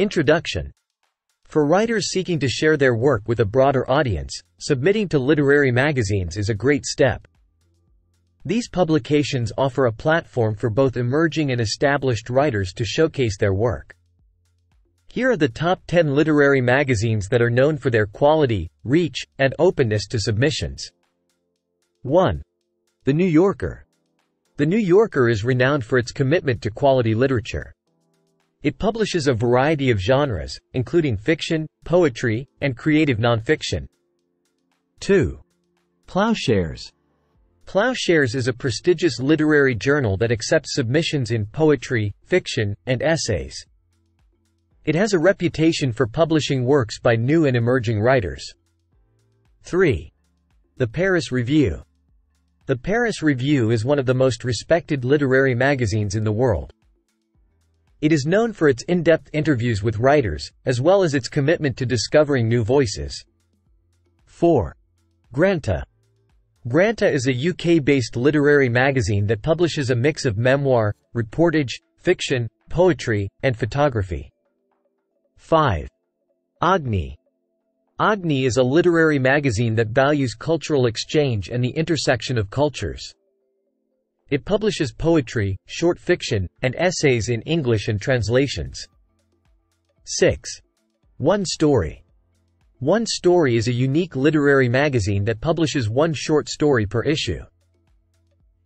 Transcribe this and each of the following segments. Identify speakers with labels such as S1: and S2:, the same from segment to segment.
S1: Introduction For writers seeking to share their work with a broader audience, submitting to literary magazines is a great step. These publications offer a platform for both emerging and established writers to showcase their work. Here are the top 10 literary magazines that are known for their quality, reach, and openness to submissions. 1. The New Yorker. The New Yorker is renowned for its commitment to quality literature. It publishes a variety of genres, including fiction, poetry, and creative nonfiction. 2.
S2: Ploughshares.
S1: Ploughshares is a prestigious literary journal that accepts submissions in poetry, fiction, and essays. It has a reputation for publishing works by new and emerging writers. 3. The Paris Review. The Paris Review is one of the most respected literary magazines in the world. It is known for its in-depth interviews with writers, as well as its commitment to discovering new voices. 4. Granta. Granta is a UK-based literary magazine that publishes a mix of memoir, reportage, fiction, poetry, and photography. 5. Agni. Agni is a literary magazine that values cultural exchange and the intersection of cultures. It publishes poetry, short fiction, and essays in English and translations. 6. One Story. One Story is a unique literary magazine that publishes one short story per issue.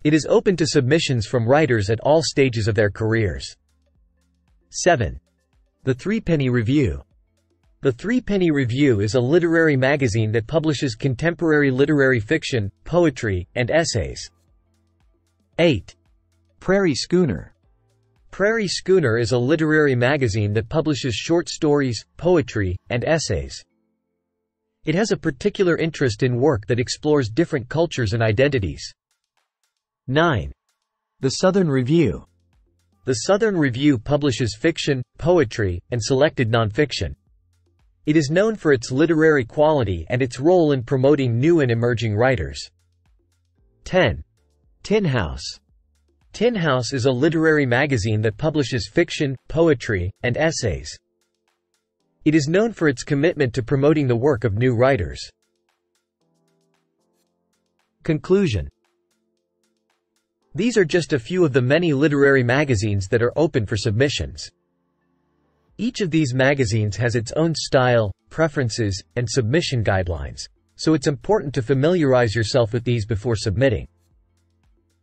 S1: It is open to submissions from writers at all stages of their careers. 7. The Threepenny Review. The Threepenny Review is a literary magazine that publishes contemporary literary fiction, poetry, and essays. 8.
S2: Prairie Schooner.
S1: Prairie Schooner is a literary magazine that publishes short stories, poetry, and essays. It has a particular interest in work that explores different cultures and identities. 9.
S2: The Southern Review.
S1: The Southern Review publishes fiction, poetry, and selected nonfiction. It is known for its literary quality and its role in promoting new and emerging writers. 10. Tin House. Tin House is a literary magazine that publishes fiction, poetry, and essays. It is known for its commitment to promoting the work of new writers. Conclusion these are just a few of the many literary magazines that are open for submissions. Each of these magazines has its own style, preferences, and submission guidelines, so it's important to familiarize yourself with these before submitting.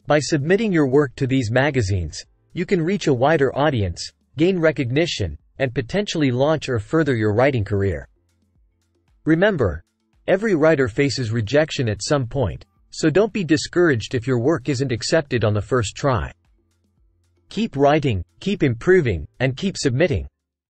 S1: By submitting your work to these magazines, you can reach a wider audience, gain recognition, and potentially launch or further your writing career. Remember, every writer faces rejection at some point, so don't be discouraged if your work isn't accepted on the first try. Keep writing, keep improving, and keep submitting.